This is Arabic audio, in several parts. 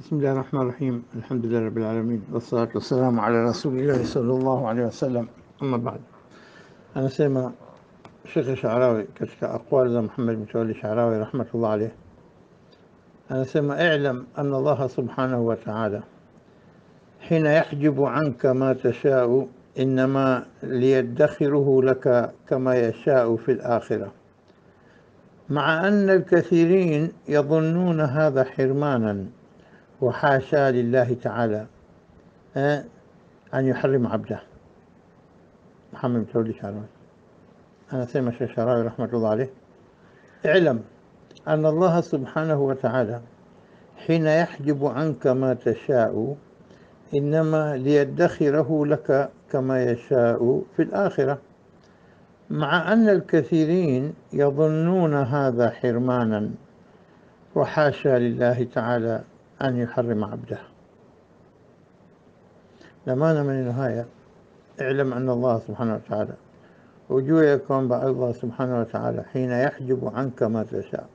بسم الله الرحمن الرحيم. الحمد لله رب العالمين. والصلاة والسلام على رسول الله صلى الله عليه wasallam amma baad anasema Sheikh Sharawi katika aqwali za Muhammad Mtawalli Sharawi rahmatullah alayh anasema i'lam anna Allah subhanahu wa ta'ala حين يحجب عنك ما تشاء إنما ليدخره لك كما يشاء في الآخرة. مع أن الكثيرين يظنون هذا حرمانا. وحاشا لله تعالى أن يحرم عبده. محمد متولي شعراوي أنا سيما الشيخ شعراوي رحمة الله عليه. اعلم أن الله سبحانه وتعالى حين يحجب عنك ما تشاء إنما ليدخره لك كما يشاء في الآخرة. مع أن الكثيرين يظنون هذا حرمانا. وحاشا لله تعالى. أن يحرم عبده. لما أنا من النهاية اعلم أن الله سبحانه وتعالى وجويكم بعض الله سبحانه وتعالى حين يحجب عنك ما تشاء.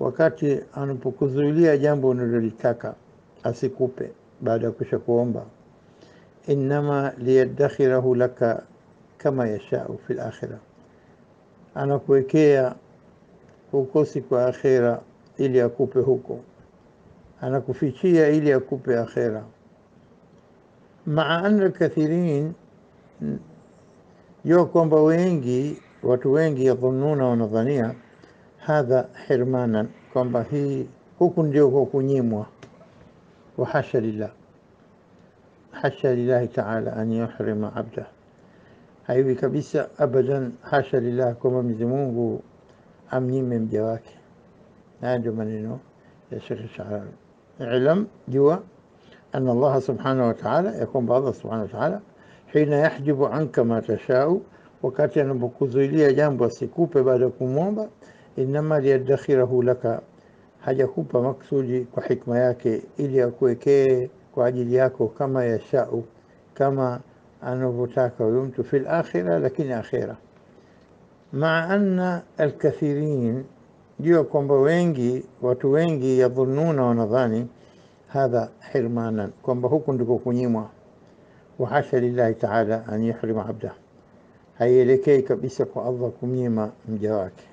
وكاتي أن بكزولي جنبه نريتك أسيكوبي بعد كشكوومبا إنما ليدخره لك كما يشاء في الآخرة. أنا كويكيا وكوسك وآخرة إلي أكوبي هكو anakufichia ili akupe akhera Maa anna kathirin jua kwamba wengi watu wengi yadhununa wanadhania hadha hirmanan, kwamba hii huku ndio kwa kunyimwa. Wa hasha lillah, hasha lillahi taala an yuhrima abdah, haiwi kabisa abadan, hasha lillah, kwamba Mwenyezi Mungu amnyime mja wake. Haya ndio maneno يا شيخ الشعراوي اعلم دواء أن الله سبحانه وتعالى يكون بعض سبحانه وتعالى حين يحجب عنك ما تشاء وكات ينبكوزيليا جنب سكوب بعد كومومبا إنما ليدخره لك. حاجة كوبا مكسوجي وحكمة ياكي إلي أكويكي وعجل كما يشاء كما أنبتاك ويمت في الآخرة لكن آخرة. مع أن الكثيرين jua kwamba wengi watu wengi yadhununa, wanadhani hadha hirmanan, kwamba huku ndiko kunyimwa wahasha lillahi taala an yuhrima abdah, haielekei kabisa kwa Allah kumnyima mja wake.